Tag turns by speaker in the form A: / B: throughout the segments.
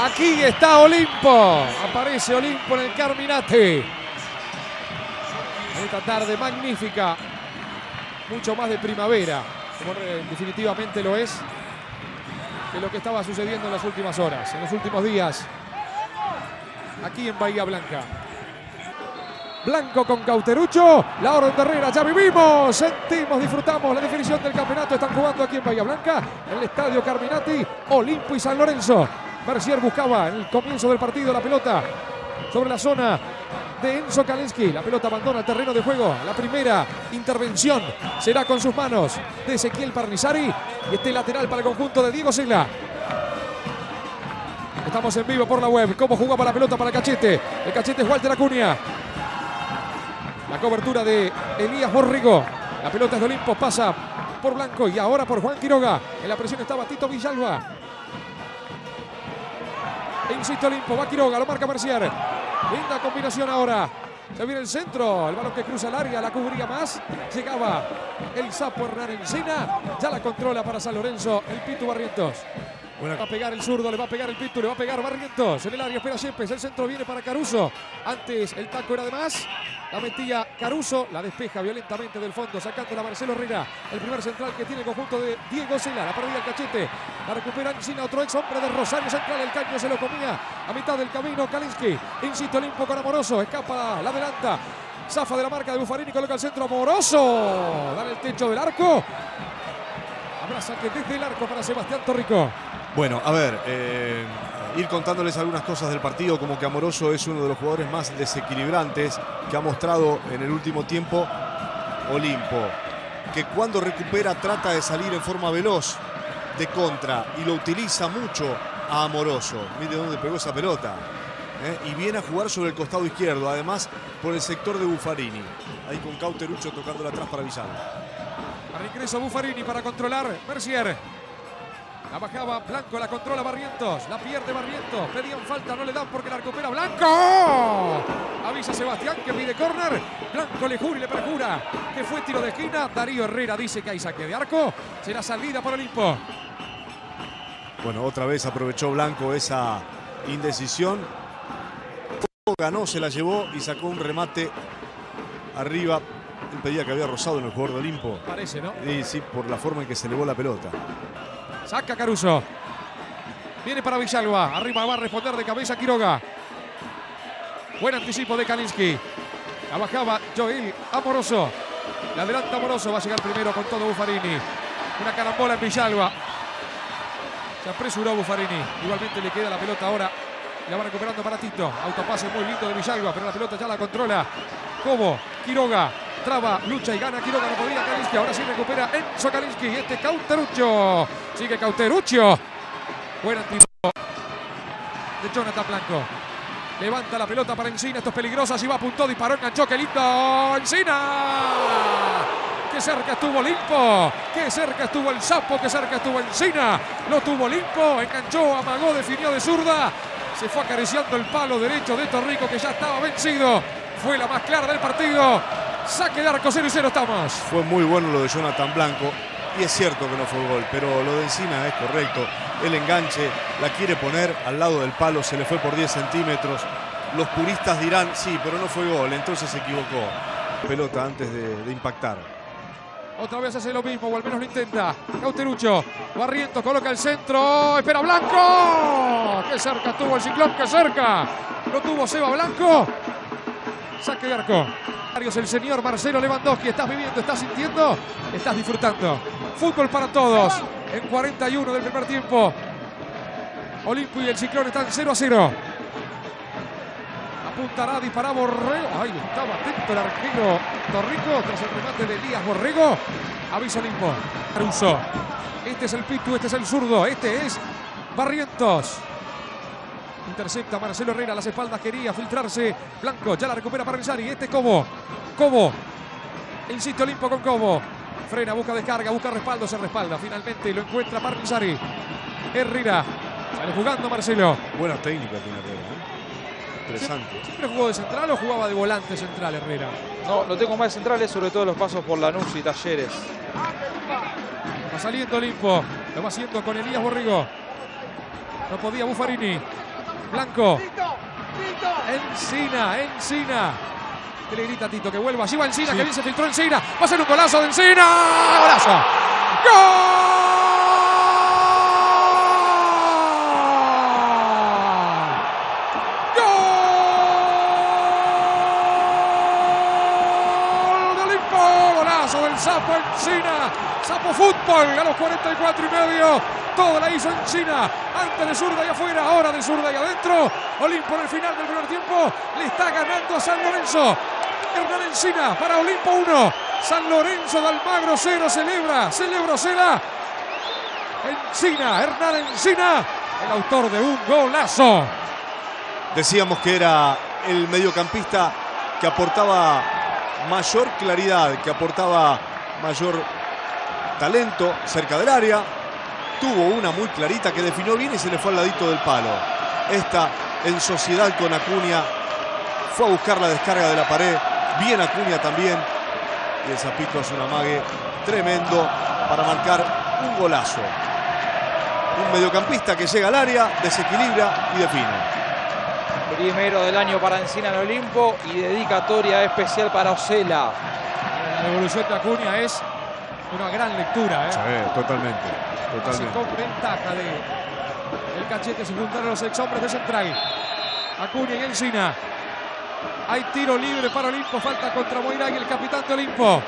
A: Aquí está Olimpo. Aparece Olimpo en el Carminati. Esta tarde magnífica. Mucho más de primavera, como definitivamente lo es, que lo que estaba sucediendo en las últimas horas, en los últimos días, aquí en Bahía Blanca. Blanco con Cauterucho, la orden de Herrera, ya vivimos, sentimos, disfrutamos la definición del campeonato. Están jugando aquí en Bahía Blanca, en el estadio Carminati, Olimpo y San Lorenzo. Mercier buscaba el comienzo del partido la pelota sobre la zona de Enzo Kalinski. La pelota abandona el terreno de juego. La primera intervención será con sus manos de Ezequiel Parnizari y este lateral para el conjunto de Diego Sela. Estamos en vivo por la web. ¿Cómo jugaba la pelota para el cachete? El cachete es Walter Acuña. La cobertura de Elías Borrigo. La pelota es de Olimpo, pasa por Blanco y ahora por Juan Quiroga. En la presión estaba Tito Villalba. Insiste Olimpo, va Quiroga, lo marca Mercier. Linda combinación ahora. Se viene el centro, el balón que cruza el área, la cubría más. Llegaba el sapo Hernán. Ya la controla para San Lorenzo, el Pitu Barrientos. Va a pegar el zurdo, le va a pegar el Pitu, le va a pegar Barrientos. En el área espera Yepes, el centro viene para Caruso. Antes el taco era de más. La metía Caruso, la despeja violentamente del fondo, sacándola Marcelo Herrera. El primer central que tiene el conjunto de Diego Sela. La perdía el cachete. La recupera Encina, otro ex hombre de Rosario Central. El caño se lo comía a mitad del camino. Kalinski, insiste Olimpo con Amoroso. Escapa, la adelanta. Zafa de la marca de Buffarini, coloca el centro Amoroso. Da en el techo del arco. Abraza que desde el arco para Sebastián Torrico.
B: Bueno, a ver, eh, ir contándoles algunas cosas del partido, como que Amoroso es uno de los jugadores más desequilibrantes que ha mostrado en el último tiempo Olimpo, que cuando recupera trata de salir en forma veloz de contra y lo utiliza mucho a Amoroso. Mire dónde pegó esa pelota. ¿eh? Y viene a jugar sobre el costado izquierdo, además por el sector de Buffarini. Ahí con Cauterucho tocándola atrás para Villalba.
A: Al ingreso Buffarini para controlar Mercier. La bajaba Blanco, la controla Barrientos. La pierde Barrientos. Pedían falta, no le dan porque la recupera Blanco. Avisa Sebastián que pide córner. Blanco le jura y le perjura que fue tiro de esquina. Darío Herrera dice que hay saque de arco. Será salida por Olimpo.
B: Bueno, otra vez aprovechó Blanco esa indecisión. Ganó, se la llevó y sacó un remate arriba. Él pedía que había rozado en el jugador de Olimpo.
A: Parece, ¿no?
B: Y sí, por la forma en que se elevó la pelota.
A: Saca Caruso. Viene para Villalba. Arriba va a responder de cabeza Quiroga. Buen anticipo de Kalinski. La bajaba Joel Amoroso. La adelanta Amoroso. Va a llegar primero con todo Buffarini. Una carambola en Villalba. Se apresuró Buffarini. Igualmente le queda la pelota ahora. La va recuperando para Tito. Autopase muy lindo de Villalba, pero la pelota ya la controla. Cobo, Quiroga. Traba, lucha y gana Quiroga. No podía Kalinski. Ahora sí recupera Enzo Kalinski. Y este Cauteruccio. Sigue Cauteruccio. Buen anticipo de Jonathan Blanco. Levanta la pelota para Encina. Esto es peligroso. Así va, apuntó, disparó, enganchó. ¡Qué lindo! ¡Encina! ¡Qué cerca estuvo Limpo! ¡Qué cerca estuvo el Sapo! ¡Qué cerca estuvo Encina! Lo tuvo Limpo. Enganchó, amagó, definió de zurda. Se fue acariciando el palo derecho de Torrico que ya estaba vencido. Fue la más clara del partido. Saque de arco 0 y 0 estamos.
B: Fue muy bueno lo de Jonathan Blanco. Y es cierto que no fue gol, pero lo de Encina es correcto. El enganche la quiere poner al lado del palo, se le fue por 10 centímetros. Los puristas dirán, sí, pero no fue gol, entonces se equivocó. Pelota antes de, de impactar.
A: Otra vez hace lo mismo, o al menos lo intenta. Cauterucho. Barrientos coloca el centro. Espera Blanco. Qué cerca estuvo el ciclón, qué cerca. Lo tuvo Seba Blanco. Saque de arco. El señor Marcelo Lewandowski. ¿Estás viviendo? ¿Estás sintiendo? ¿Estás disfrutando? Fútbol para todos. En 41 del primer tiempo. Olimpo y el ciclón están 0 a 0. Apuntará, dispará Borrego. Ahí estaba atento el arquero Torrico tras el remate de Elías Borrego. Aviso Olimpo. Caruso. Este es el Pitu, este es el zurdo, este es Barrientos. Intercepta Marcelo Herrera, las espaldas quería filtrarse. Blanco, ya la recupera para Rizari. Este es Cobo. Cobo. Insiste Olimpo con Cobo. Frena, busca descarga, busca respaldo, se respalda. Finalmente lo encuentra Parrizari. Herrera. Sale jugando Marcelo.
B: Buena técnica tiene Herrera. ¿eh? Interesante.
A: ¿Siempre jugó de central o jugaba de volante central Herrera?
C: No, lo tengo más centrales, sobre todo los pasos por Lanús y Talleres.
A: Va saliendo Limpo. Lo va haciendo con Elías Borrigo. No podía Buffarini. Blanco. Encina, Encina. ¿Qué le grita a Tito? Que vuelva. Allí va Encina, que bien se filtró Encina. Va a ser un golazo de Encina. ¡Golazo! ¡Gol! ¡Gol de Olimpo! Golazo del Sapo Encina. Sapo Fútbol a los 44 y medio. Todo la hizo Encina. Antes de zurda y afuera, ahora de zurda y adentro. Olimpo en el final del primer tiempo le está ganando a San Lorenzo. Hernán Encina para Olimpo 1. San Lorenzo de Almagro 0 celebra. Celebra Cela. Encina, Hernán Encina, el autor de un golazo.
B: Decíamos que era el mediocampista que aportaba mayor claridad, que aportaba mayor talento cerca del área. Tuvo una muy clarita que definió bien y se le fue al ladito del palo. Esta en sociedad con Acuña fue a buscar la descarga de la pared. Bien Acuña también. Y el Zapito hace un amague tremendo para marcar un golazo. Un mediocampista que llega al área, desequilibra y define.
C: Primero del año para Encina en Olimpo y dedicatoria especial para Osela.
A: La devolución de Acuña es una gran lectura. ¿eh?
B: Sí, totalmente.
A: Así
B: Totalmente.
A: con ventaja de el cachete se juntaron los ex hombres de central. Acuña y Encina. Hay tiro libre para Olimpo. Falta contra Moiragui, el capitán de Olimpo.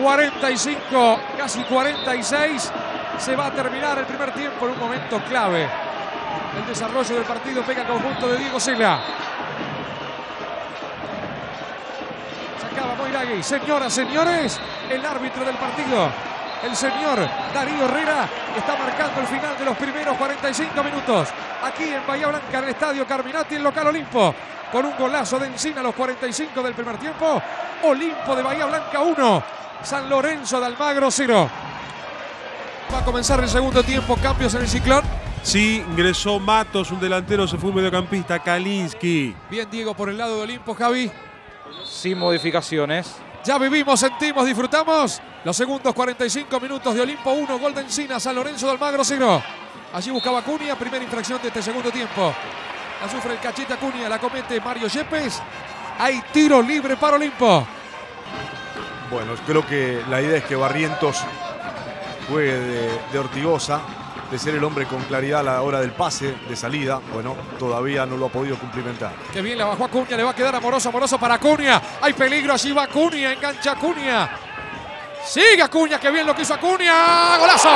A: 45, casi 46. Se va a terminar el primer tiempo en un momento clave. El desarrollo del partido pega el conjunto de Diego Sela. Sacaba Moiragui. Señoras, señores, el árbitro del partido. El señor Darío Herrera está marcando el final de los primeros 45 minutos. Aquí en Bahía Blanca, en el estadio Carminati, el local Olimpo. Con un golazo de Encina a los 45 del primer tiempo. Olimpo de Bahía Blanca 1. San Lorenzo de Almagro 0. Va a comenzar el segundo tiempo. Cambios en el ciclón.
D: Sí, ingresó Matos, un delantero, se fue un mediocampista, Kalinski.
A: Bien, Diego, por el lado de Olimpo, Javi.
C: Sin modificaciones.
A: Ya vivimos, sentimos, disfrutamos. Los segundos 45 minutos de Olimpo 1, gol de Encina, San Lorenzo de Almagro 0. Allí buscaba Acuña, primera infracción de este segundo tiempo. La sufre el cachete Acuña, la comete Mario Yepes. Hay tiro libre para Olimpo.
B: Bueno, creo que la idea es que Barrientos juegue de, de Ortigosa, de ser el hombre con claridad a la hora del pase, de salida. Bueno, todavía no lo ha podido cumplimentar.
A: Que bien la bajó Acuña, le va a quedar amoroso, amoroso para Acuña. Hay peligro, allí va Acuña, engancha Acuña. Sigue Acuña, que bien lo que hizo Acuña. ¡Golazo!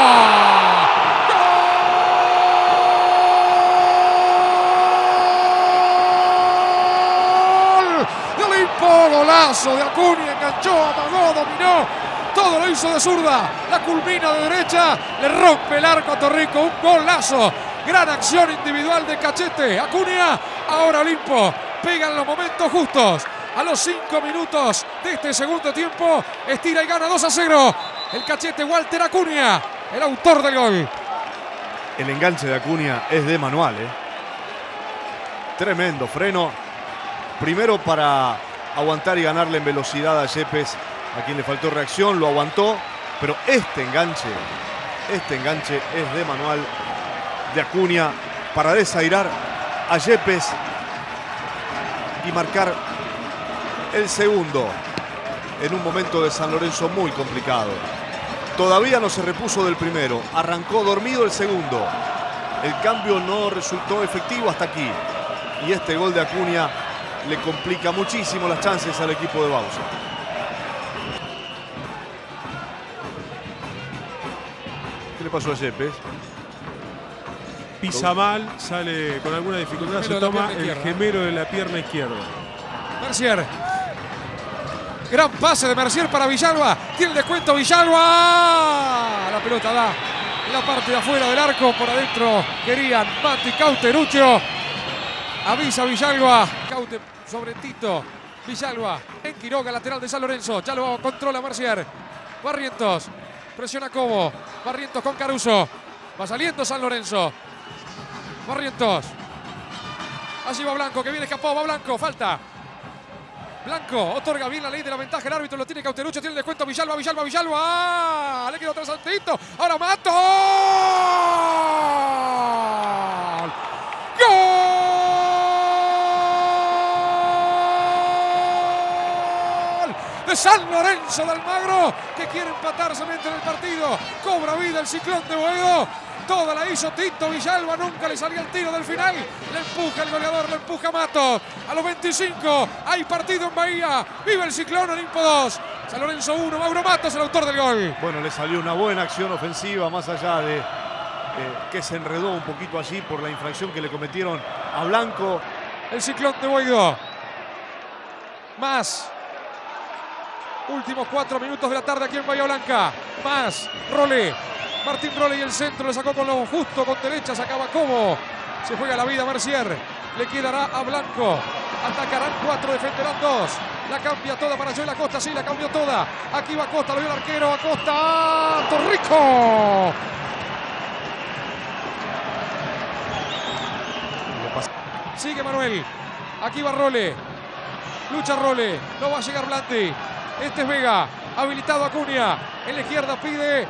A: ¡Gol! Golazo de Acuña, enganchó, amagó, dominó. Todo lo hizo de zurda. La culmina de derecha. Le rompe el arco a Torrico. Un golazo. Gran acción individual de Cachete. Acuña. Ahora Olimpo. Pega en los momentos justos. A los cinco minutos de este segundo tiempo. Estira y gana 2 a 0. El cachete Walter Acuña. El autor del gol.
B: El enganche de Acuña es de manual, ¿eh? Tremendo freno. Primero para aguantar y ganarle en velocidad a Yepes, a quien le faltó reacción, lo aguantó. Pero este enganche, este enganche es de manual de Acuña para desairar a Yepes y marcar el segundo en un momento de San Lorenzo muy complicado. Todavía no se repuso del primero, arrancó dormido el segundo. El cambio no resultó efectivo hasta aquí. Y este gol de Acuña le complica muchísimo las chances al equipo de Bausa. Le pasó a Yepes?
D: Pisa mal, sale con alguna dificultad,
A: Gemelo
D: se toma el gemelo de la pierna izquierda.
A: Mercier. Gran pase de Mercier para Villalba. Tiene el descuento Villalba. La pelota da la parte de afuera del arco. Por adentro querían Mati Cauterucho. Avisa Villalba. Caute sobre Tito. Villalba en Quiroga, lateral de San Lorenzo. Ya lo controla Mercier. Barrientos. Presiona Cobo. Barrientos con Caruso. Va saliendo San Lorenzo. Barrientos. Allí va Blanco, que viene escapado, va Blanco, falta. Blanco otorga bien la ley de la ventaja. El árbitro lo tiene Cauterucho. Tiene el descuento Villalba, Villalba, Villalba. ¡Ah! Le quedó atrás Antito. Ahora Mato. ¡Gol! De San Lorenzo de Almagro, que quiere empatar, se mete en el partido. Cobra vida el ciclón de Boedo. Toda la hizo Tito Villalba, nunca le salía el tiro del final. Le empuja el goleador, le empuja Mato. A los 25 hay partido en Bahía. Vive el ciclón, Olimpo 2. San Lorenzo 1, Mauro Matos, el autor del gol.
B: Bueno, le salió una buena acción ofensiva, más allá de eh, que se enredó un poquito allí por la infracción que le cometieron a Blanco.
A: El ciclón de Boedo. Más. Últimos cuatro minutos de la tarde aquí en Bahía Blanca. Más. Role. Martín Role y el centro le sacó con lo justo, con derecha, sacaba como. Se juega la vida Mercier. Le quedará a Blanco. Atacarán cuatro, defenderán dos. La cambia toda para Joel Acosta, sí, la cambió toda. Aquí va Acosta, lo vio el arquero. Acosta. Torrico. Sigue Manuel. Aquí va Role. Lucha Role. No va a llegar Blandi. Este es Vega. Habilitado Acuña. En la izquierda pide.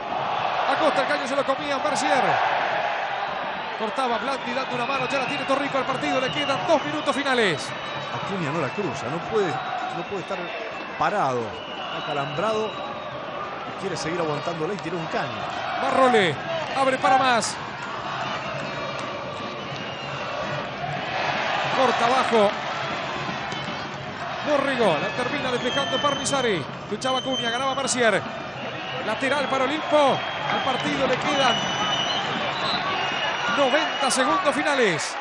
A: Acosta el caño se lo comía Mercier. Cortaba Blandi dando una mano. Ya la tiene Torrico al partido. Le quedan dos minutos finales.
B: Acuña no la cruza, no puede, no puede estar parado, acalambrado y quiere seguir aguantándola y tiene un caño.
A: Va Role. Abre para más. Corta abajo. Borrigo. La termina despejando Parmisari. Luchaba Acuña. Ganaba Mercier. Lateral para Olimpo. Al partido le quedan 90 segundos finales.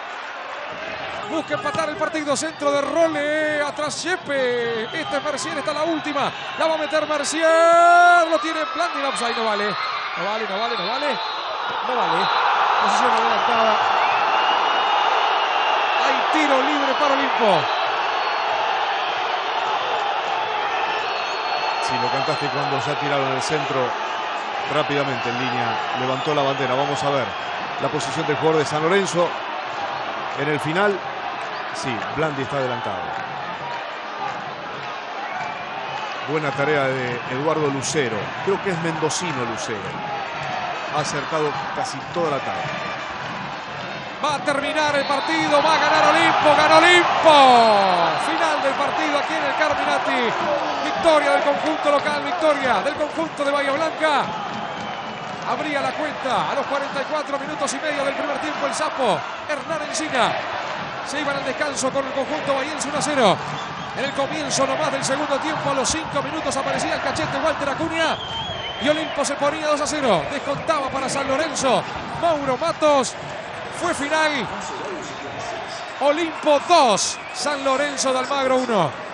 A: Busca empatar el partido. Centro de Role. Atrás Chepe. Este es Mercier. Está la última. La va a meter Mercier. Lo tiene Blandi. Offside. no vale. No vale, no vale, no vale. No vale. Posición adelantada. Hay tiro libre para Olimpo.
B: Si lo cantaste cuando ya tiraron el centro rápidamente en línea, levantó la bandera. Vamos a ver la posición del jugador de San Lorenzo. En el final, sí, Blandi está adelantado. Buena tarea de Eduardo Lucero. Creo que es mendocino Lucero. Ha acertado casi toda la tarde.
A: Va a terminar el partido, va a ganar Olimpo, ganó Olimpo. Final del partido aquí en el Carminati. Victoria del conjunto local, victoria del conjunto de Bahía Blanca. Abría la cuenta a los 44 minutos y medio del primer tiempo el Sapo. Hernán Encina. Se iban al descanso con el conjunto bahiense 1 a 0. En el comienzo nomás del segundo tiempo, a los 5 minutos aparecía el cachete Walter Acuña. Y Olimpo se ponía 2 a 0. Descontaba para San Lorenzo. Mauro Matos. Fue final. Olimpo 2, San Lorenzo de Almagro 1.